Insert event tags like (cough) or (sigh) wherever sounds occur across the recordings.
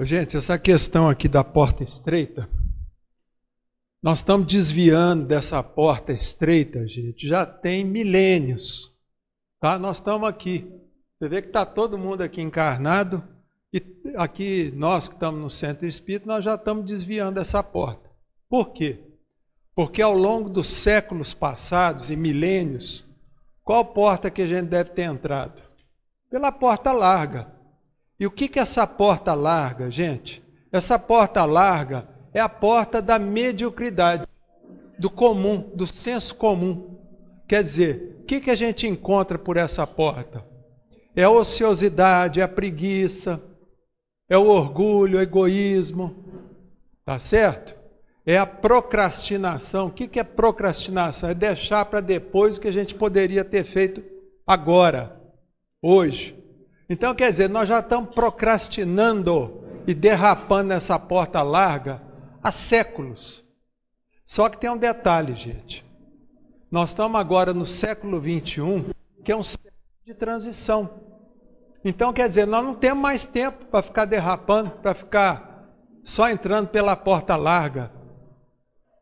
Gente, essa questão aqui da porta estreita, nós estamos desviando dessa porta estreita, gente, já tem milênios. Tá? Nós estamos aqui. Você vê que está todo mundo aqui encarnado, e aqui nós que estamos no centro espírita, nós já estamos desviando dessa porta. Por quê? Porque ao longo dos séculos passados e milênios, qual porta que a gente deve ter entrado? Pela porta larga. E o que, que é essa porta larga, gente? Essa porta larga é a porta da mediocridade, do comum, do senso comum. Quer dizer, o que, que a gente encontra por essa porta? É a ociosidade, é a preguiça, é o orgulho, o egoísmo, tá certo? É a procrastinação. O que, que é procrastinação? É deixar para depois o que a gente poderia ter feito agora, hoje. Então, quer dizer, nós já estamos procrastinando e derrapando nessa porta larga há séculos. Só que tem um detalhe, gente. Nós estamos agora no século 21, que é um século de transição. Então, quer dizer, nós não temos mais tempo para ficar derrapando, para ficar só entrando pela porta larga.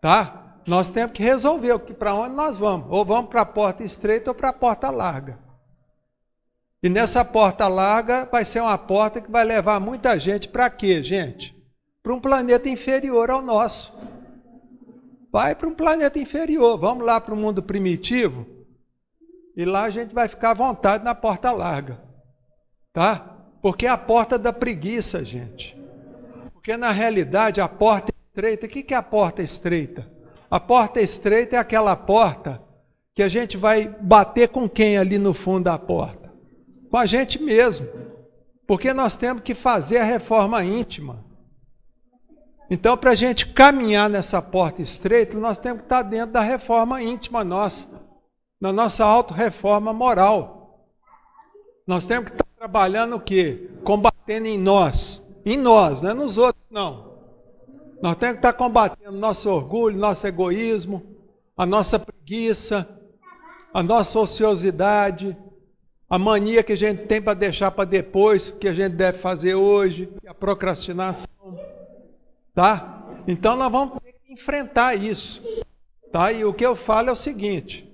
Tá? Nós temos que resolver para onde nós vamos. Ou vamos para a porta estreita ou para a porta larga. E nessa porta larga vai ser uma porta que vai levar muita gente para quê, gente? Para um planeta inferior ao nosso. Vai para um planeta inferior. Vamos lá para o mundo primitivo. E lá a gente vai ficar à vontade na porta larga. Tá? Porque é a porta da preguiça, gente. Porque na realidade a porta é estreita. O que é a porta estreita? A porta estreita é aquela porta que a gente vai bater com quem ali no fundo da porta? Com a gente mesmo, porque nós temos que fazer a reforma íntima. Então, para a gente caminhar nessa porta estreita, nós temos que estar dentro da reforma íntima nossa, na nossa auto-reforma moral. Nós temos que estar trabalhando o quê? Combatendo em nós. Em nós, não é nos outros, não. Nós temos que estar combatendo nosso orgulho, nosso egoísmo, a nossa preguiça, a nossa ociosidade, a mania que a gente tem para deixar para depois, que a gente deve fazer hoje, a procrastinação, tá? Então nós vamos ter que enfrentar isso, tá? E o que eu falo é o seguinte: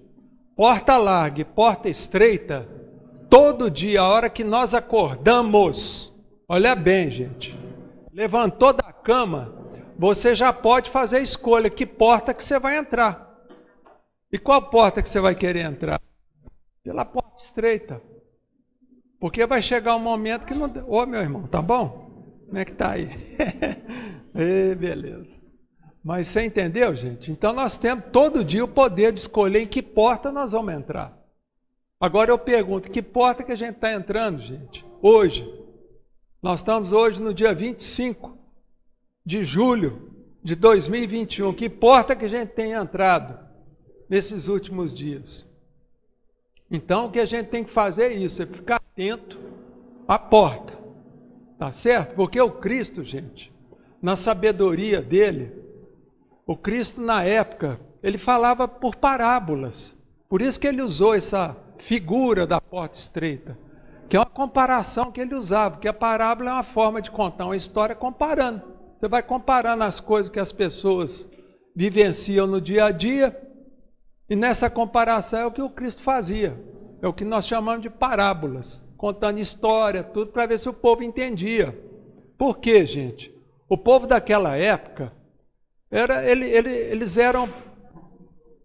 porta larga porta estreita, todo dia, a hora que nós acordamos, olha bem, gente, levantou da cama, você já pode fazer a escolha que porta que você vai entrar. E qual porta que você vai querer entrar? Pela porta estreita. Porque vai chegar um momento que não. Ô meu irmão, tá bom? Como é que tá aí? (laughs) e, beleza. Mas você entendeu, gente? Então nós temos todo dia o poder de escolher em que porta nós vamos entrar. Agora eu pergunto, que porta que a gente está entrando, gente? Hoje. Nós estamos hoje no dia 25 de julho de 2021. Que porta que a gente tem entrado nesses últimos dias? Então o que a gente tem que fazer é isso, é ficar atento à porta. Tá certo? Porque o Cristo, gente, na sabedoria dele, o Cristo na época, ele falava por parábolas. Por isso que ele usou essa figura da porta estreita, que é uma comparação que ele usava, porque a parábola é uma forma de contar uma história comparando. Você vai comparando as coisas que as pessoas vivenciam no dia a dia, e nessa comparação é o que o Cristo fazia. É o que nós chamamos de parábolas, contando história, tudo para ver se o povo entendia. Por quê, gente? O povo daquela época, era, ele, ele, eles eram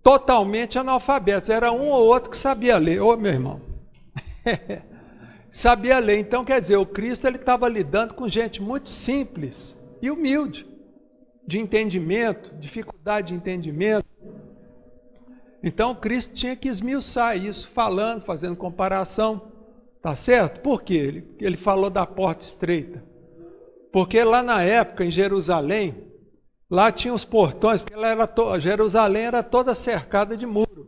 totalmente analfabetos. Era um ou outro que sabia ler. Ô, meu irmão. (laughs) sabia ler. Então, quer dizer, o Cristo ele estava lidando com gente muito simples e humilde, de entendimento, dificuldade de entendimento. Então Cristo tinha que esmiuçar isso, falando, fazendo comparação. Tá certo? Por quê? Ele, ele falou da porta estreita. Porque lá na época, em Jerusalém, lá tinha os portões, porque era to, Jerusalém era toda cercada de muro.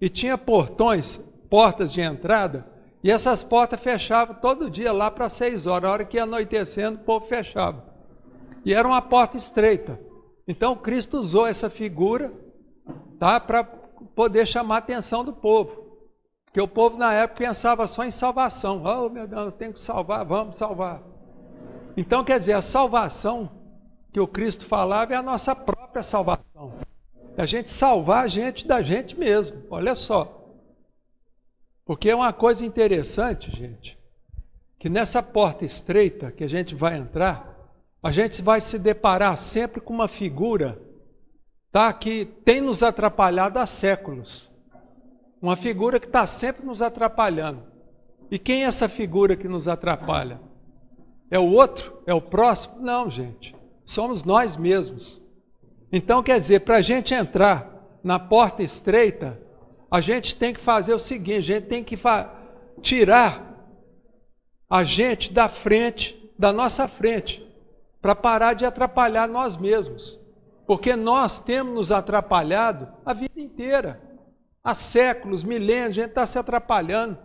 E tinha portões, portas de entrada, e essas portas fechavam todo dia lá para seis horas. A hora que ia anoitecendo, o povo fechava. E era uma porta estreita. Então Cristo usou essa figura tá, para poder chamar a atenção do povo. Porque o povo na época pensava só em salvação. Oh, meu Deus, eu tenho que salvar, vamos salvar. Então, quer dizer, a salvação que o Cristo falava é a nossa própria salvação. É a gente salvar a gente da gente mesmo. Olha só. Porque é uma coisa interessante, gente, que nessa porta estreita que a gente vai entrar, a gente vai se deparar sempre com uma figura tá, que tem nos atrapalhado há séculos. Uma figura que está sempre nos atrapalhando. E quem é essa figura que nos atrapalha? É o outro? É o próximo? Não, gente. Somos nós mesmos. Então, quer dizer, para a gente entrar na porta estreita, a gente tem que fazer o seguinte: a gente tem que tirar a gente da frente, da nossa frente, para parar de atrapalhar nós mesmos. Porque nós temos nos atrapalhado a vida inteira há séculos, milênios, a gente está se atrapalhando.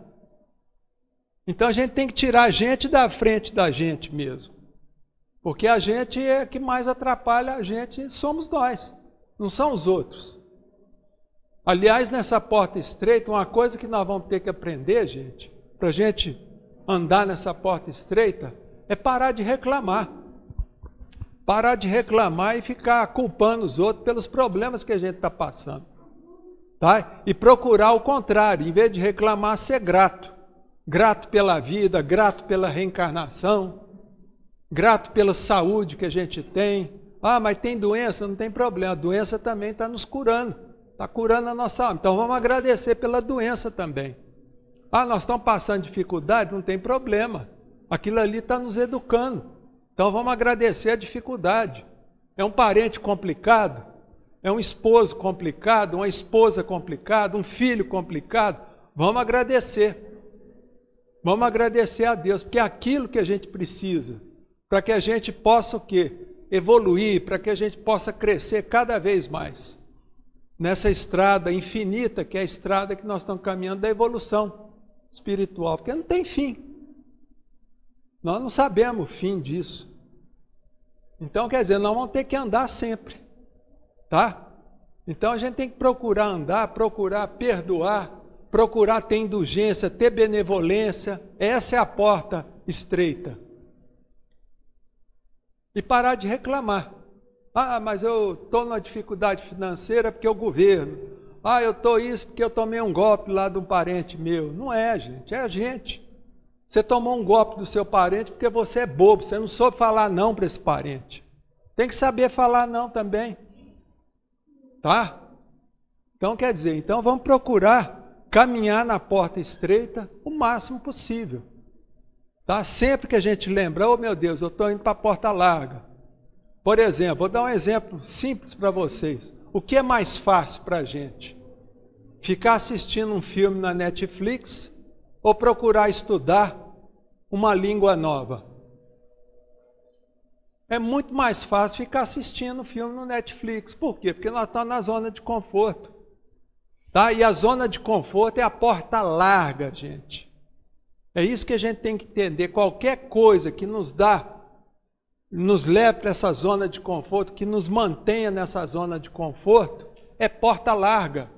Então a gente tem que tirar a gente da frente da gente mesmo. Porque a gente é que mais atrapalha a gente, somos nós, não são os outros. Aliás, nessa porta estreita, uma coisa que nós vamos ter que aprender, gente, para a gente andar nessa porta estreita, é parar de reclamar. Parar de reclamar e ficar culpando os outros pelos problemas que a gente está passando. Tá? E procurar o contrário, em vez de reclamar, ser grato. Grato pela vida, grato pela reencarnação, grato pela saúde que a gente tem. Ah, mas tem doença? Não tem problema. A doença também está nos curando. Está curando a nossa alma. Então vamos agradecer pela doença também. Ah, nós estamos passando dificuldade? Não tem problema. Aquilo ali está nos educando. Então vamos agradecer a dificuldade. É um parente complicado? é um esposo complicado, uma esposa complicada, um filho complicado, vamos agradecer. Vamos agradecer a Deus, porque é aquilo que a gente precisa, para que a gente possa o quê? Evoluir, para que a gente possa crescer cada vez mais. Nessa estrada infinita, que é a estrada que nós estamos caminhando da evolução espiritual, porque não tem fim. Nós não sabemos o fim disso. Então, quer dizer, nós vamos ter que andar sempre. Tá? Então a gente tem que procurar andar, procurar perdoar, procurar ter indulgência, ter benevolência. Essa é a porta estreita. E parar de reclamar. Ah, mas eu estou numa dificuldade financeira porque o governo. Ah, eu estou isso porque eu tomei um golpe lá de um parente meu. Não é, gente, é a gente. Você tomou um golpe do seu parente porque você é bobo, você não soube falar não para esse parente. Tem que saber falar não também. Tá? Então quer dizer, então vamos procurar caminhar na porta estreita o máximo possível. Tá? Sempre que a gente lembra, oh meu Deus, eu estou indo para a porta larga. Por exemplo, vou dar um exemplo simples para vocês. O que é mais fácil para a gente? Ficar assistindo um filme na Netflix ou procurar estudar uma língua nova? É muito mais fácil ficar assistindo filme no Netflix. Por quê? Porque nós estamos na zona de conforto. Tá? E a zona de conforto é a porta larga, gente. É isso que a gente tem que entender. Qualquer coisa que nos dá, nos leve para essa zona de conforto, que nos mantenha nessa zona de conforto, é porta larga.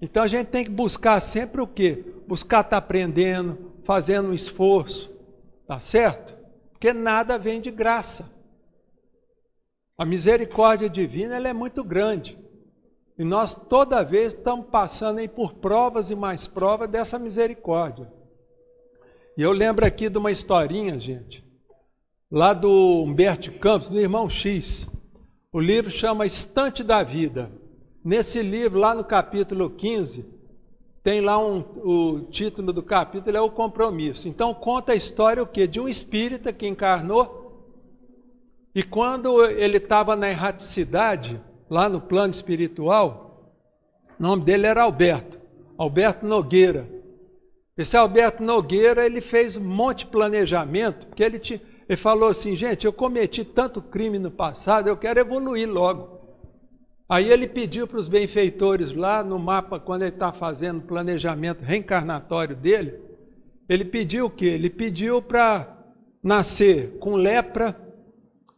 Então a gente tem que buscar sempre o quê? Buscar estar tá aprendendo, fazendo um esforço, tá certo? porque nada vem de graça. A misericórdia divina ela é muito grande. E nós toda vez estamos passando aí por provas e mais provas dessa misericórdia. E eu lembro aqui de uma historinha, gente, lá do Humberto Campos, do irmão X. O livro chama Estante da Vida. Nesse livro, lá no capítulo 15, tem lá um, o título do capítulo é o compromisso. Então conta a história o que de um espírita que encarnou e quando ele estava na erraticidade, lá no plano espiritual, o nome dele era Alberto, Alberto Nogueira. Esse Alberto Nogueira, ele fez um monte de planejamento, porque ele, te, ele falou assim, gente, eu cometi tanto crime no passado, eu quero evoluir logo. Aí ele pediu para os benfeitores lá no mapa, quando ele está fazendo o planejamento reencarnatório dele, ele pediu o quê? Ele pediu para nascer com lepra,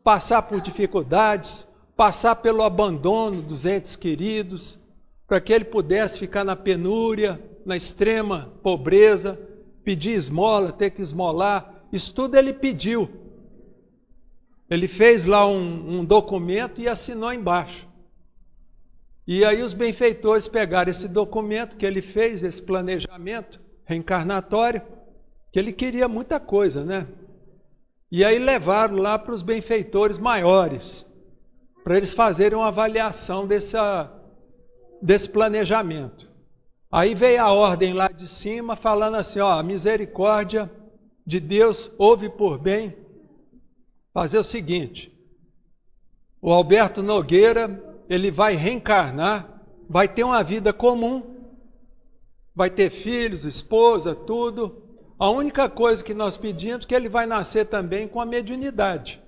passar por dificuldades, passar pelo abandono dos entes queridos, para que ele pudesse ficar na penúria, na extrema pobreza, pedir esmola, ter que esmolar. Isso tudo ele pediu. Ele fez lá um, um documento e assinou embaixo. E aí os benfeitores pegaram esse documento que ele fez, esse planejamento reencarnatório, que ele queria muita coisa, né? E aí levaram lá para os benfeitores maiores, para eles fazerem uma avaliação dessa, desse planejamento. Aí veio a ordem lá de cima falando assim: ó, a misericórdia de Deus ouve por bem fazer o seguinte: o Alberto Nogueira ele vai reencarnar, vai ter uma vida comum, vai ter filhos, esposa, tudo. A única coisa que nós pedimos é que ele vai nascer também com a mediunidade.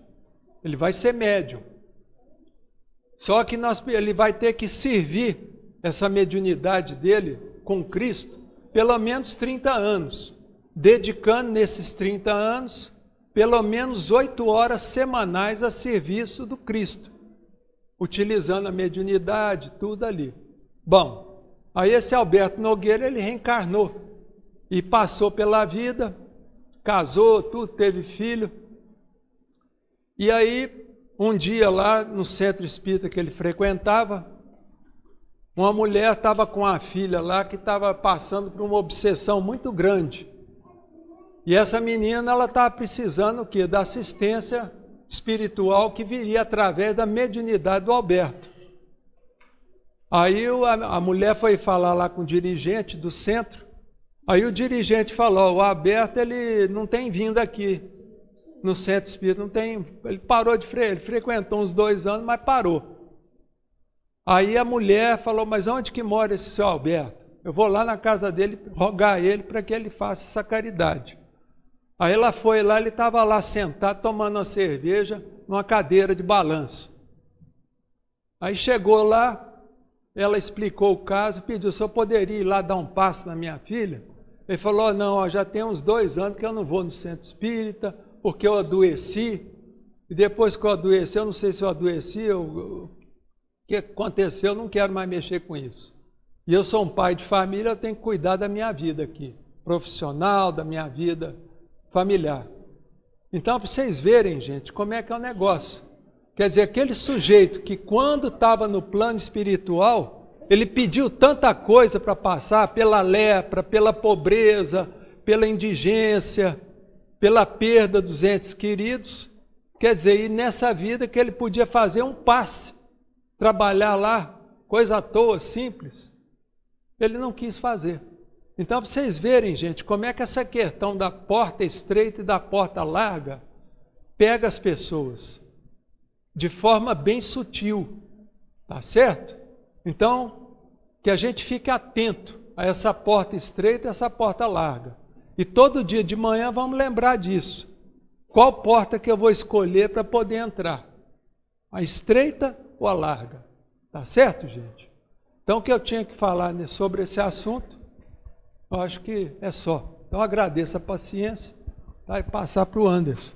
Ele vai ser médium. Só que nós, ele vai ter que servir essa mediunidade dele com Cristo pelo menos 30 anos, dedicando nesses 30 anos pelo menos oito horas semanais a serviço do Cristo utilizando a mediunidade, tudo ali. Bom, aí esse Alberto Nogueira, ele reencarnou e passou pela vida, casou, tudo, teve filho. E aí, um dia lá no centro espírita que ele frequentava, uma mulher estava com a filha lá que estava passando por uma obsessão muito grande. E essa menina, ela estava precisando o quê? Da assistência espiritual que viria através da mediunidade do Alberto. Aí a, mulher foi falar lá com o dirigente do centro. Aí o dirigente falou: o Alberto ele não tem vindo aqui no centro espírita, não tem. Ele parou de frequentar, ele frequentou uns dois anos, mas parou. Aí a mulher falou: Mas onde que mora esse seu Alberto? Eu vou lá na casa dele rogar a ele para que ele faça essa caridade. Aí ela foi lá, ele estava lá sentado tomando uma cerveja numa cadeira de balanço. Aí chegou lá, ela explicou o caso, pediu se eu poderia ir lá dar um passo na minha filha. Ele falou: Não, ó, já tem uns dois anos que eu não vou no centro espírita, porque eu adoeci. E depois que eu adoeci, eu não sei se eu adoeci, eu, o que aconteceu, eu não quero mais mexer com isso. E eu sou um pai de família, eu tenho que cuidar da minha vida aqui, profissional, da minha vida familiar. Então, para vocês verem, gente, como é que é o negócio. Quer dizer, aquele sujeito que, quando estava no plano espiritual, ele pediu tanta coisa para passar pela lepra, pela pobreza, pela indigência, pela perda dos entes queridos. Quer dizer, e nessa vida que ele podia fazer um passe, trabalhar lá, coisa à toa, simples, ele não quis fazer. Então, para vocês verem, gente, como é que essa questão da porta estreita e da porta larga pega as pessoas de forma bem sutil, tá certo? Então, que a gente fique atento a essa porta estreita e essa porta larga. E todo dia de manhã vamos lembrar disso. Qual porta que eu vou escolher para poder entrar? A estreita ou a larga? Tá certo, gente? Então, o que eu tinha que falar sobre esse assunto eu acho que é só. Então agradeço a paciência tá? e passar para o Anderson.